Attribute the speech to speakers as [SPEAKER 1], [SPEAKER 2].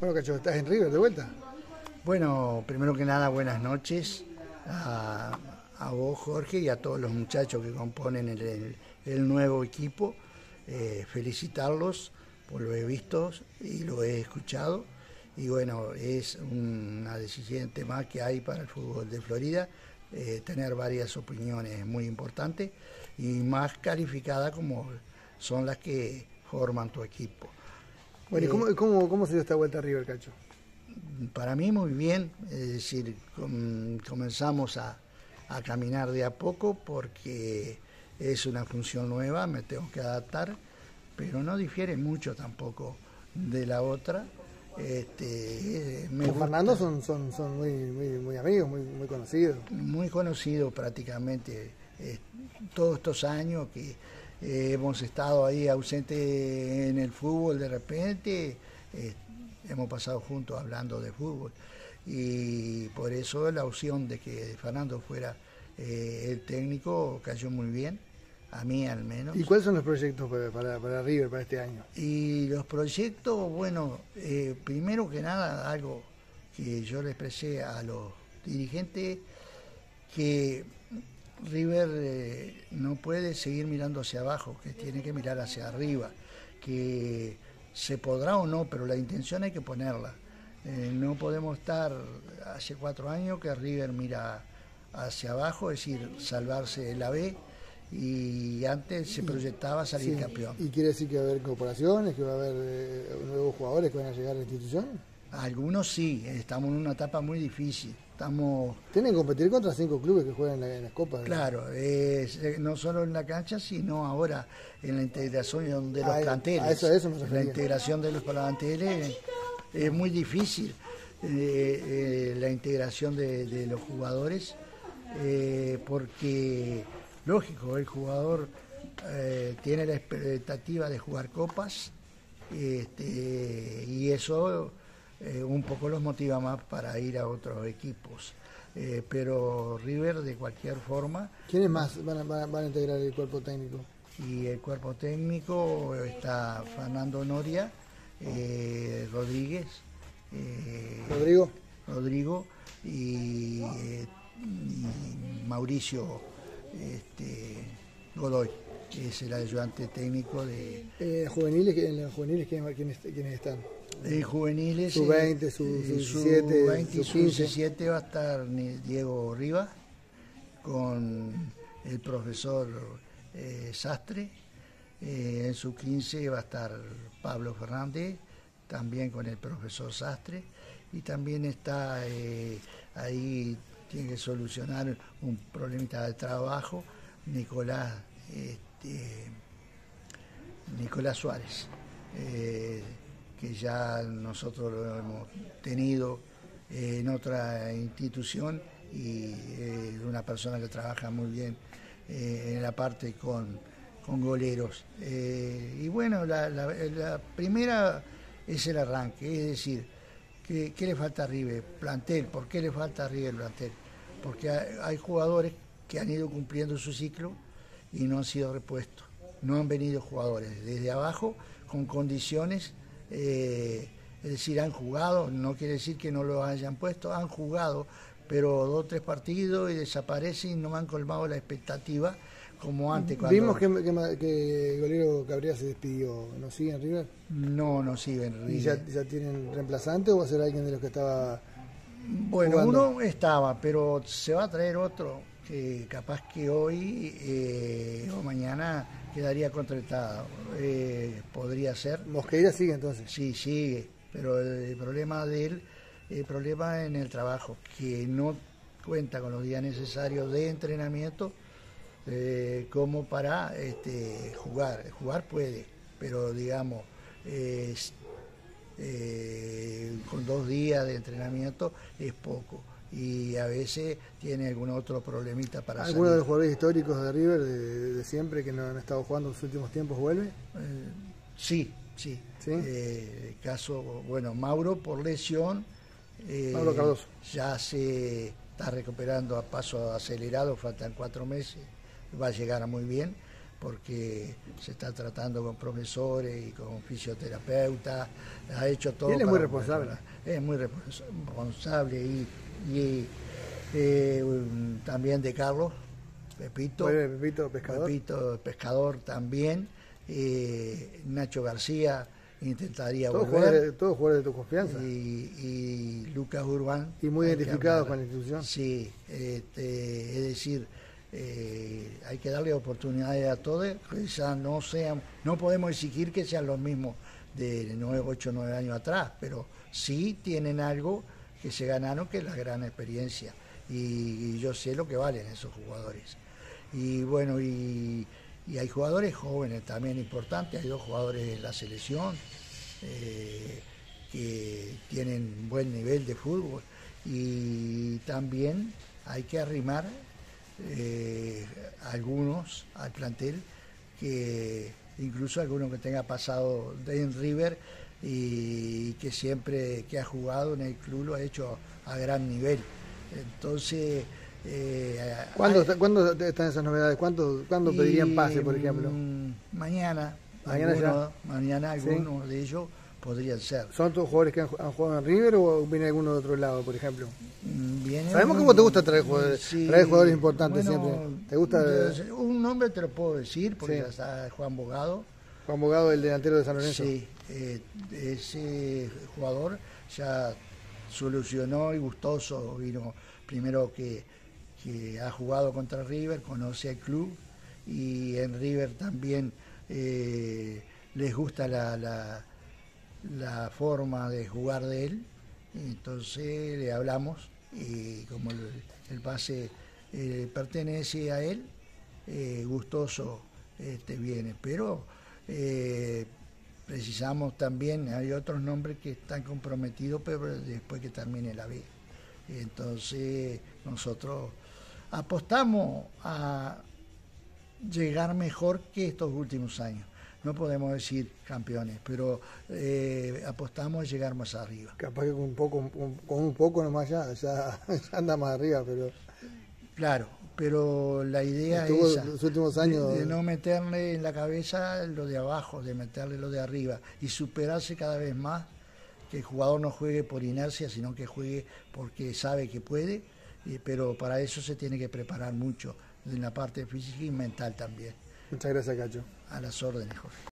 [SPEAKER 1] Bueno, Cacho, ¿estás en River de vuelta?
[SPEAKER 2] Bueno, primero que nada, buenas noches a, vos, Jorge, y a todos los muchachos que componen el, nuevo equipo. Eh, felicitarlos por lo he visto y lo he escuchado. Y bueno, es una decisión más que hay para el fútbol de Florida, eh, tener varias opiniones muy importantes y más calificadas como son las que forman tu equipo.
[SPEAKER 1] Bueno, ¿y eh, cómo, cómo, se dio esta vuelta a River Cacho?
[SPEAKER 2] Para mí muy bien, es decir, comenzamos a, a caminar de a poco porque es una función nueva, me tengo que adaptar, pero no difiere mucho tampoco de la otra.
[SPEAKER 1] Este, Con Fernando son, son, son muy, muy, amigos, muy, muy conocidos.
[SPEAKER 2] Muy conocidos prácticamente eh, todos estos años que eh, hemos estado ahí ausentes en el fútbol de repente, eh, hemos pasado juntos hablando de fútbol y por eso la opción de que Fernando fuera el técnico cayó muy bien a mí al menos.
[SPEAKER 1] ¿Y cuáles son los proyectos para, para, River para este año?
[SPEAKER 2] Y los proyectos, bueno, eh, primero que nada, algo que yo le expresé a los dirigentes, que River eh, no puede seguir mirando hacia abajo, que tiene que mirar hacia arriba, que se podrá o no, pero la intención hay que ponerla. Eh, no podemos estar hace cuatro años que River mira hacia abajo, es decir, salvarse de la B y antes se proyectaba salir campeón.
[SPEAKER 1] ¿Y quiere decir que va a haber incorporaciones, que va a haber eh, nuevos jugadores que van a llegar a la institución?
[SPEAKER 2] Algunos sí, estamos en una etapa muy difícil. Estamos...
[SPEAKER 1] Tienen que competir contra cinco clubes que juegan en, las copas.
[SPEAKER 2] Claro, eh, no solo en la cancha, sino ahora en la integración de los ah, planteles.
[SPEAKER 1] eso,
[SPEAKER 2] la integración de los planteles es muy difícil. Eh, la integración de, de los jugadores porque lógico, el jugador eh, tiene la expectativa de jugar copas este, y eso eh, un poco los motiva más para ir a otros equipos. Eh, pero River de cualquier forma...
[SPEAKER 1] ¿Quiénes más van a, integrar el cuerpo técnico?
[SPEAKER 2] Y el cuerpo técnico está Fernando Noria, Rodríguez.
[SPEAKER 1] Rodrigo.
[SPEAKER 2] Rodrigo y Mauricio este, Godoy, que es el ayudante técnico de...
[SPEAKER 1] Eh, juveniles, ¿En los juveniles quiénes, están?
[SPEAKER 2] En juveniles...
[SPEAKER 1] Su 20, su, 17,
[SPEAKER 2] su 20 y su 17 va a estar Diego Rivas con el profesor eh, Sastre. Eh, en su 15 va a estar Pablo Fernández, también con el profesor Sastre. Y también está ahí tiene que solucionar un problemita de trabajo, Nicolás, este, Nicolás Suárez, eh, que ya nosotros lo hemos tenido en otra institución y es una persona que trabaja muy bien eh, en la parte con, goleros. Eh, y bueno, la, primera es el arranque, es decir, ¿qué, le falta a River? Plantel, ¿por qué le falta a River plantel? porque hay jugadores que han ido cumpliendo su ciclo y no han sido repuestos. No han venido jugadores desde abajo con condiciones, eh, es decir, han jugado, no quiere decir que no lo hayan puesto, han jugado, pero dos o tres partidos y desaparecen y no han colmado la expectativa como antes.
[SPEAKER 1] Vimos que, que, Golero Cabrera se despidió, ¿no sigue en River?
[SPEAKER 2] No, no sigue en River.
[SPEAKER 1] ¿Y ya, ya tienen reemplazante o va a ser alguien de los que estaba
[SPEAKER 2] bueno, uno estaba, pero se va a traer otro que capaz que hoy eh, o mañana quedaría contratado. Eh, podría ser.
[SPEAKER 1] ¿Mosqueira sigue entonces?
[SPEAKER 2] Sí, sigue, pero el, problema de él, el problema en el trabajo, que no cuenta con los días necesarios de entrenamiento eh, como para este, jugar. Jugar puede, pero digamos, eh, con dos días de entrenamiento es poco y a veces tiene algún otro problemita para
[SPEAKER 1] ¿Alguno de los jugadores históricos de River de, siempre que no han estado jugando en los últimos tiempos vuelve? Eh,
[SPEAKER 2] sí, sí. Eh, caso, bueno, Mauro por lesión.
[SPEAKER 1] Mauro Cardoso.
[SPEAKER 2] Ya se está recuperando a paso acelerado, faltan cuatro meses, va a llegar muy bien. Porque se está tratando con profesores y con fisioterapeutas, ha hecho todo.
[SPEAKER 1] él es muy responsable.
[SPEAKER 2] es muy responsable y, eh, también de Carlos, Pepito.
[SPEAKER 1] Pepito, pescador.
[SPEAKER 2] Pepito, pescador también. Eh, Nacho García intentaría
[SPEAKER 1] todos
[SPEAKER 2] volver.
[SPEAKER 1] Jugadores, todos jugadores de tu confianza.
[SPEAKER 2] Y, Lucas Urbán.
[SPEAKER 1] Y muy identificado con la institución.
[SPEAKER 2] Sí, este, es decir, eh, hay que darle oportunidades a todos, ya no sean, no podemos exigir que sean los mismos de 9, 8, 9 años atrás, pero sí tienen algo que se ganaron, que es la gran experiencia. Y, yo sé lo que valen esos jugadores. Y bueno, y, hay jugadores jóvenes también importantes, hay dos jugadores de la selección eh, que tienen buen nivel de fútbol y también hay que arrimar eh, algunos al plantel, que incluso algunos que tenga pasado en River y que siempre que ha jugado en el club lo ha hecho a gran nivel. Entonces...
[SPEAKER 1] Eh, ¿Cuándo, están esas novedades? ¿Cuándo, ¿cuándo pedirían pase, por ejemplo?
[SPEAKER 2] Mañana. Mañana, mañana algunos de ellos podrían ser.
[SPEAKER 1] ¿Son todos jugadores que han, jugado en River o viene alguno de otro lado, por ejemplo?
[SPEAKER 2] Mm, viene
[SPEAKER 1] Sabemos cómo te gusta traer jugadores, traer jugadores importantes siempre. ¿Te gusta?
[SPEAKER 2] Un nombre te lo puedo decir, porque ya está Juan Bogado.
[SPEAKER 1] Juan Bogado, el delantero de San Lorenzo.
[SPEAKER 2] Sí, eh, ese jugador ya solucionó y gustoso, vino primero que, que ha jugado contra River, conoce al club y en River también eh, les gusta la la forma de jugar de él. Entonces le hablamos y como el, pase eh, pertenece a él, eh, gustoso este, viene. Pero eh, precisamos también, hay otros nombres que están comprometidos, pero después que termine la vida. Entonces nosotros apostamos a llegar mejor que estos últimos años no podemos decir campeones, pero eh, apostamos a llegar más arriba.
[SPEAKER 1] Capaz que con un poco, con un poco nomás ya, ya, anda más arriba, pero...
[SPEAKER 2] Claro, pero la idea es los últimos años... De, no meterle en la cabeza lo de abajo, de meterle lo de arriba y superarse cada vez más, que el jugador no juegue por inercia, sino que juegue porque sabe que puede, pero para eso se tiene que preparar mucho, en la parte física y mental también.
[SPEAKER 1] Muchas gracias, Cacho.
[SPEAKER 2] A las órdenes, Jorge.